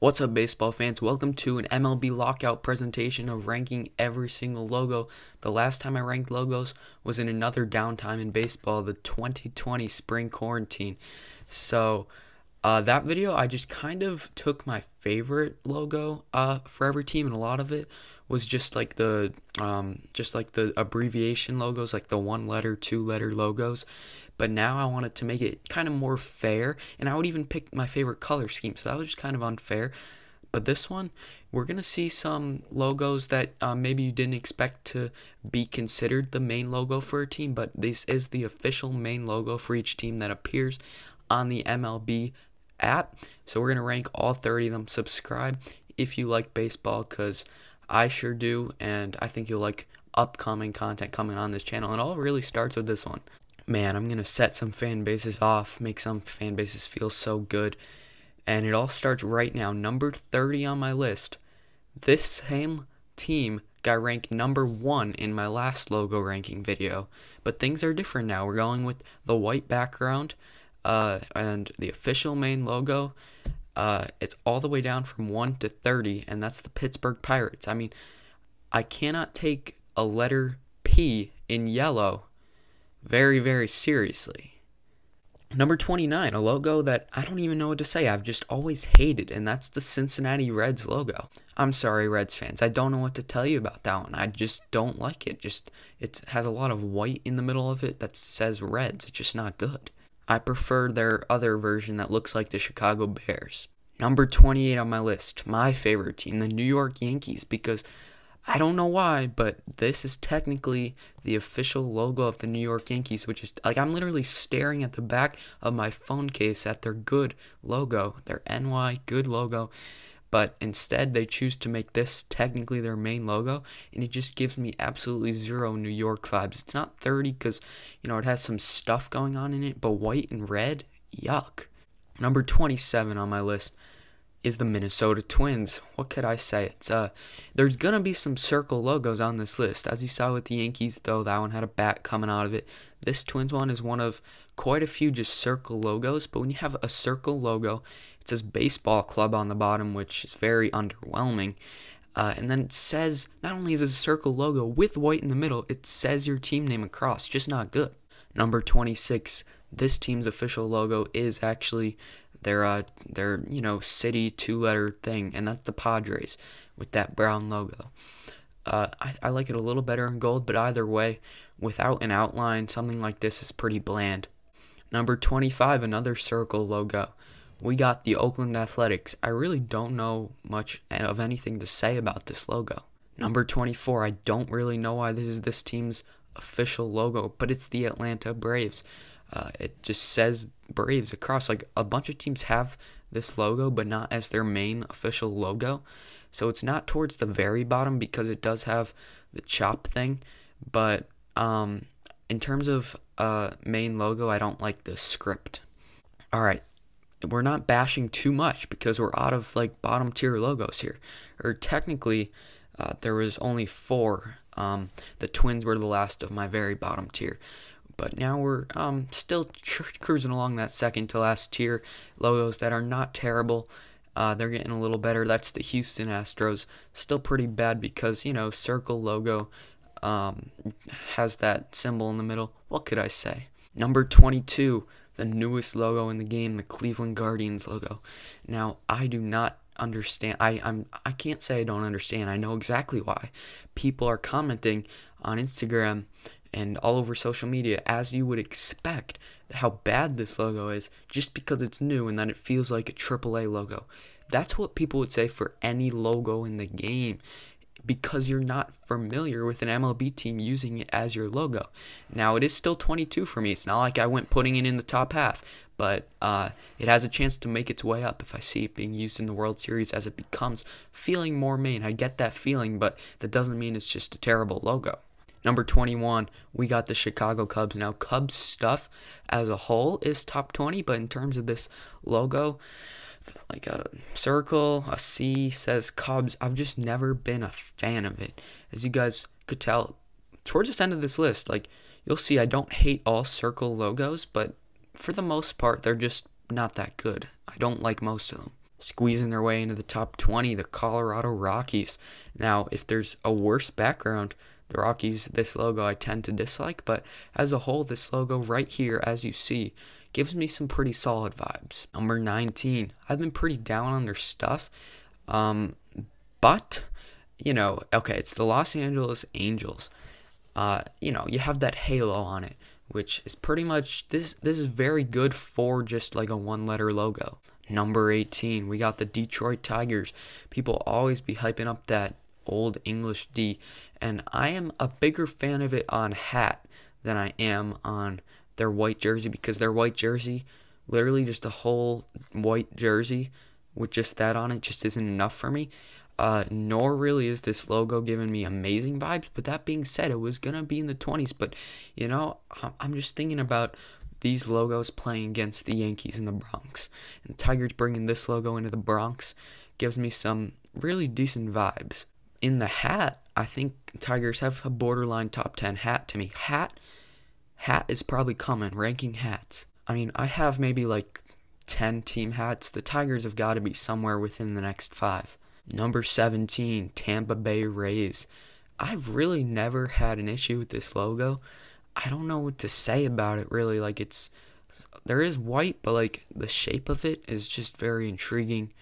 What's up, baseball fans? Welcome to an MLB lockout presentation of ranking every single logo. The last time I ranked logos was in another downtime in baseball, the 2020 spring quarantine. So, uh, that video, I just kind of took my favorite logo uh, for every team, and a lot of it was just like the um, just like the abbreviation logos, like the one letter, two letter logos. But now I wanted to make it kind of more fair, and I would even pick my favorite color scheme. So that was just kind of unfair. But this one, we're gonna see some logos that um, maybe you didn't expect to be considered the main logo for a team, but this is the official main logo for each team that appears on the MLB app. So we're gonna rank all 30 of them. Subscribe if you like baseball, cause I sure do, and I think you'll like upcoming content coming on this channel. And it all really starts with this one man, I'm to set some fan bases off, make some fan bases feel so good. And it all starts right now. Number 30 on my list. This same team got ranked number one in my last logo ranking video. But things are different now. We're going with the white background uh, and the official main logo. Uh, it's all the way down from 1 to 30, and that's the Pittsburgh Pirates. I mean, I cannot take a letter P in yellow very, very seriously. Number 29, a logo that I don't even know what to say. I've just always hated, and that's the Cincinnati Reds logo. I'm sorry, Reds fans. I don't know what to tell you about that one. I just don't like it. Just it has a lot of white in the middle of it that says Reds. It's just not good. I prefer their other version that looks like the Chicago Bears. Number 28 on my list, my favorite team, the New York Yankees, because I don't know why, but this is technically the official logo of the New York Yankees, which is like I'm literally staring at the back of my phone case at their good logo, their NY good logo. But instead, they choose to make this technically their main logo, and it just gives me absolutely zero New York vibes. It's not 30 because, you know, it has some stuff going on in it, but white and red, yuck. Number 27 on my list is the Minnesota Twins. What could I say? It's uh there's gonna be some circle logos on this list. As you saw with the Yankees though, that one had a bat coming out of it. This Twins one is one of quite a few just circle logos, but when you have a circle logo, it says baseball club on the bottom, which is very underwhelming. Uh, and then it says not only is it a circle logo with white in the middle, it says your team name across. Just not good. Number 26, this team's official logo is actually their uh their you know city two letter thing, and that's the Padres with that brown logo. Uh, I, I like it a little better in gold, but either way, without an outline, something like this is pretty bland. Number 25, another circle logo. We got the Oakland Athletics. I really don't know much of anything to say about this logo. Number 24, I don't really know why this is this team's official logo, but it's the Atlanta Braves. Uh, it just says Braves across. Like a bunch of teams have this logo, but not as their main official logo. So it's not towards the very bottom because it does have the chop thing. But um, in terms of uh, main logo, I don't like the script. All right, we're not bashing too much because we're out of like bottom tier logos here. Or technically, uh, there was only four. Um, the Twins were the last of my very bottom tier. But now we're um, still cruising along that second to last tier logos that are not terrible. Uh, they're getting a little better. That's the Houston Astros. Still pretty bad because, you know, circle logo um, has that symbol in the middle. What could I say? Number 22, the newest logo in the game, the Cleveland Guardians logo. Now, I do not understand I I'm I can't say I don't understand. I know exactly why. People are commenting on Instagram and all over social media as you would expect how bad this logo is just because it's new and that it feels like a AAA logo. That's what people would say for any logo in the game because you're not familiar with an MLB team using it as your logo. Now, it is still 22 for me. It's not like I went putting it in the top half, but uh, it has a chance to make its way up if I see it being used in the World Series as it becomes feeling more main. I get that feeling, but that doesn't mean it's just a terrible logo. Number 21, we got the Chicago Cubs. Now, Cubs stuff as a whole is top 20, but in terms of this logo, like a circle, a C says Cubs, I've just never been a fan of it. As you guys could tell, towards the end of this list, like you'll see, I don't hate all circle logos, but for the most part, they're just not that good. I don't like most of them. Squeezing their way into the top 20, the Colorado Rockies. Now, if there's a worse background, the Rockies, this logo I tend to dislike, but as a whole, this logo right here, as you see, gives me some pretty solid vibes. Number 19, I've been pretty down on their stuff, um, but, you know, okay, it's the Los Angeles Angels. Uh, you know, you have that halo on it, which is pretty much, this, this is very good for just like a one letter logo. Number 18, we got the Detroit Tigers. People always be hyping up that old English D, and I am a bigger fan of it on hat than I am on their white jersey because their white jersey, literally just a whole white jersey with just that on it, just isn't enough for me. Uh, nor really is this logo giving me amazing vibes. But that being said, it was gonna be in the 20s. But you know, I'm just thinking about these logos playing against the Yankees in the Bronx, and Tigers bringing this logo into the Bronx gives me some really decent vibes in the hat, I think Tigers have a borderline top 10 hat to me. Hat hat is probably coming, ranking hats. I mean, I have maybe like 10 team hats. The Tigers have got to be somewhere within the next 5. Number 17, Tampa Bay Rays. I've really never had an issue with this logo. I don't know what to say about it really. Like it's there is white, but like the shape of it is just very intriguing.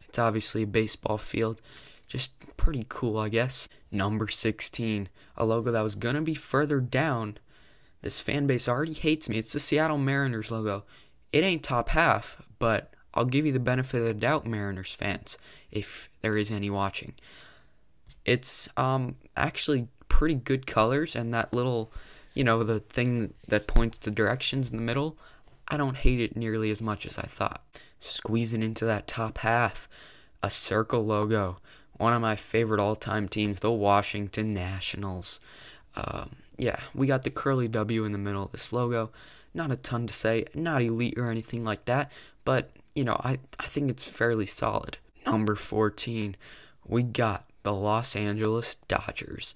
It's obviously a baseball field. Just pretty cool, I guess. Number 16, a logo that was gonna be further down. This fan base already hates me. It's the Seattle Mariners logo. It ain't top half, but I'll give you the benefit of the doubt, Mariners fans, if there is any watching. It's um actually pretty good colors, and that little, you know, the thing that points the directions in the middle, I don't hate it nearly as much as I thought. Squeezing into that top half, a circle logo one of my favorite all time teams, the Washington Nationals. Um, yeah, we got the curly W in the middle of this logo. Not a ton to say, not elite or anything like that, but you know, I, I think it's fairly solid. Number 14, we got the Los Angeles Dodgers.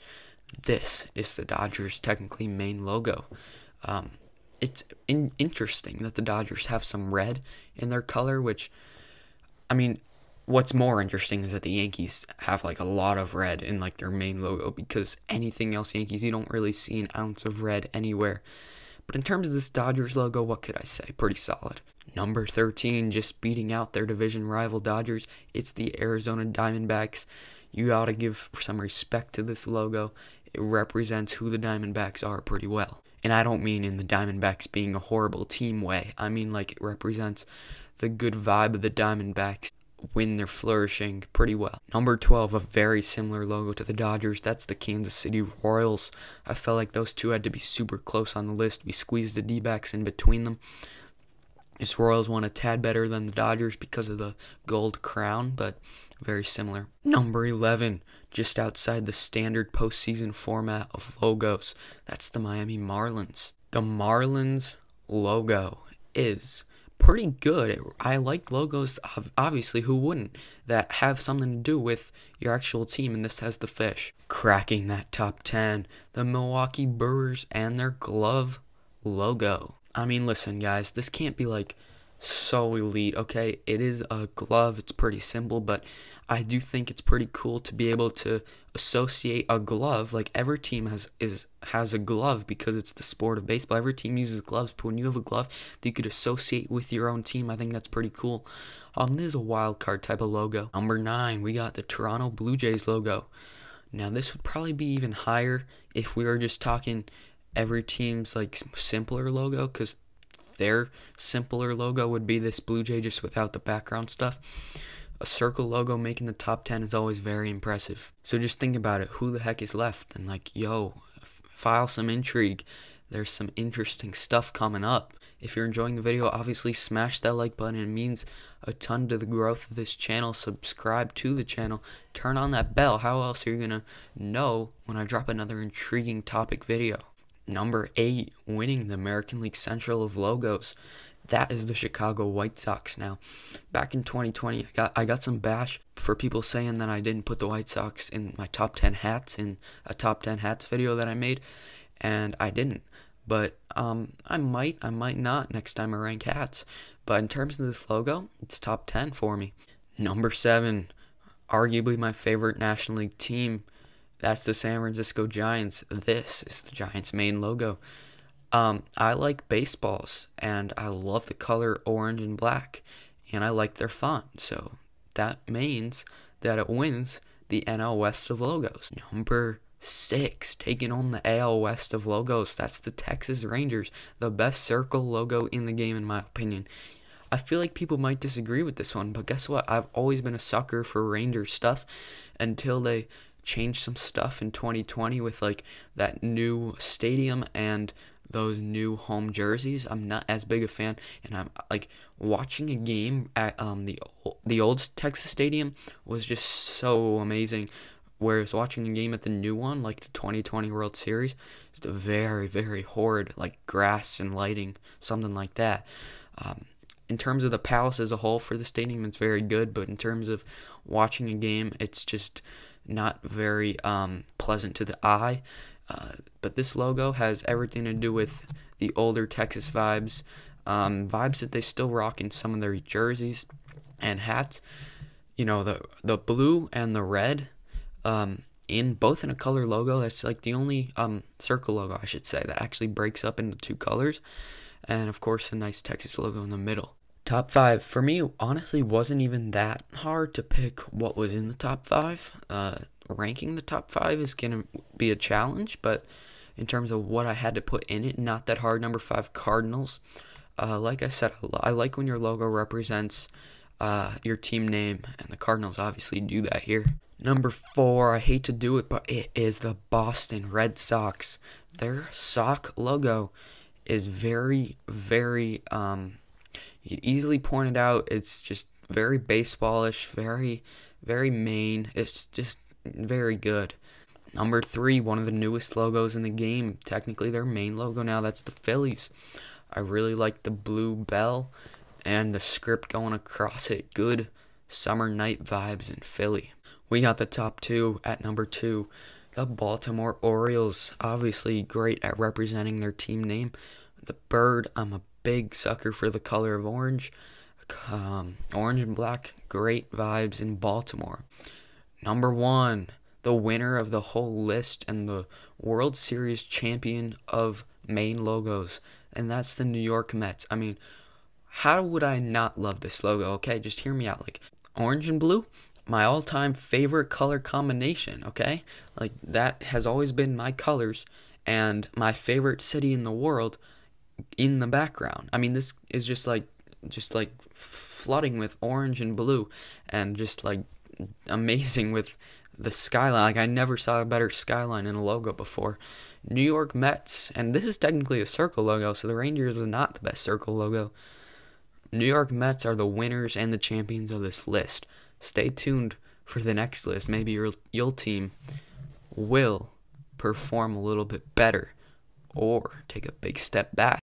This is the Dodgers' technically main logo. Um, it's in- interesting that the Dodgers have some red in their color, which, I mean, what's more interesting is that the Yankees have like a lot of red in like their main logo because anything else Yankees you don't really see an ounce of red anywhere. But in terms of this Dodgers logo, what could I say? Pretty solid. Number 13 just beating out their division rival Dodgers. It's the Arizona Diamondbacks. You ought to give some respect to this logo. It represents who the Diamondbacks are pretty well. And I don't mean in the Diamondbacks being a horrible team way. I mean like it represents the good vibe of the Diamondbacks when they're flourishing pretty well. Number 12, a very similar logo to the Dodgers. That's the Kansas City Royals. I felt like those two had to be super close on the list. We squeezed the D backs in between them. This Royals one a tad better than the Dodgers because of the gold crown, but very similar. Number 11, just outside the standard postseason format of logos. That's the Miami Marlins. The Marlins logo is pretty good. I like logos, obviously, who wouldn't, that have something to do with your actual team, and this has the fish. Cracking that top 10, the Milwaukee Brewers and their glove logo. I mean, listen, guys, this can't be like so elite, okay? It is a glove, it's pretty simple, but I do think it's pretty cool to be able to associate a glove. Like every team has is has a glove because it's the sport of baseball. Every team uses gloves, but when you have a glove that you could associate with your own team, I think that's pretty cool. Um, this is a wild card type of logo. Number nine, we got the Toronto Blue Jays logo. Now this would probably be even higher if we were just talking every team's like simpler logo because their simpler logo would be this Blue Jay just without the background stuff. A circle logo making the top 10 is always very impressive. So just think about it. Who the heck is left? And like, yo, file some intrigue. There's some interesting stuff coming up. If you're enjoying the video, obviously smash that like button. It means a ton to the growth of this channel. Subscribe to the channel. Turn on that bell. How else are you going to know when I drop another intriguing topic video? Number eight, winning the American League Central of logos. That is the Chicago White Sox now. Back in 2020, I got I got some bash for people saying that I didn't put the White Sox in my top 10 hats in a top 10 hats video that I made, and I didn't. but um, I might, I might not next time I rank hats. But in terms of this logo, it's top 10 for me. Number seven, arguably my favorite National League team. That's the San Francisco Giants. This is the Giants' main logo. Um, I like baseballs, and I love the color orange and black, and I like their font. So that means that it wins the NL West of logos. Number six, taking on the AL West of logos. That's the Texas Rangers, the best circle logo in the game, in my opinion. I feel like people might disagree with this one, but guess what? I've always been a sucker for Ranger stuff until they changed some stuff in 2020 with like that new stadium and those new home jerseys. I'm not as big a fan, and I'm like watching a game at um the the old Texas Stadium was just so amazing. Whereas watching a game at the new one, like the 2020 World Series, is very very horrid, like grass and lighting, something like that. Um, in terms of the palace as a whole for the stadium, it's very good, but in terms of watching a game, it's just not very um, pleasant to the eye. Uh, but this logo has everything to do with the older Texas vibes, um, vibes that they still rock in some of their jerseys and hats. You know the the blue and the red, um, in both in a color logo. That's like the only um, circle logo I should say that actually breaks up into two colors, and of course a nice Texas logo in the middle. Top five for me honestly wasn't even that hard to pick what was in the top five. Uh, ranking the top five is gonna be a challenge, but in terms of what I had to put in it, not that hard. Number five, Cardinals. Uh, like I said, I like when your logo represents uh, your team name, and the Cardinals obviously do that here. Number four, I hate to do it, but it is the Boston Red Sox. Their sock logo is very, very, um, you easily point it out. It's just very baseballish, very, very main. It's just very good. Number three, one of the newest logos in the game. Technically, their main logo now. That's the Phillies. I really like the blue bell and the script going across it. Good summer night vibes in Philly. We got the top two at number two. The Baltimore Orioles, obviously great at representing their team name. The bird, I'm a big sucker for the color of orange. Um, orange and black, great vibes in Baltimore. Number one, the winner of the whole list and the World Series champion of main logos, and that's the New York Mets. I mean, how would I not love this logo? Okay, just hear me out. Like, orange and blue, my all time favorite color combination, okay? Like, that has always been my colors and my favorite city in the world in the background. I mean, this is just like, just like flooding with orange and blue and just like amazing with the skyline. Like I never saw a better skyline in a logo before. New York Mets, and this is technically a circle logo, so the Rangers was not the best circle logo. New York Mets are the winners and the champions of this list. Stay tuned for the next list. Maybe your your team will perform a little bit better or take a big step back.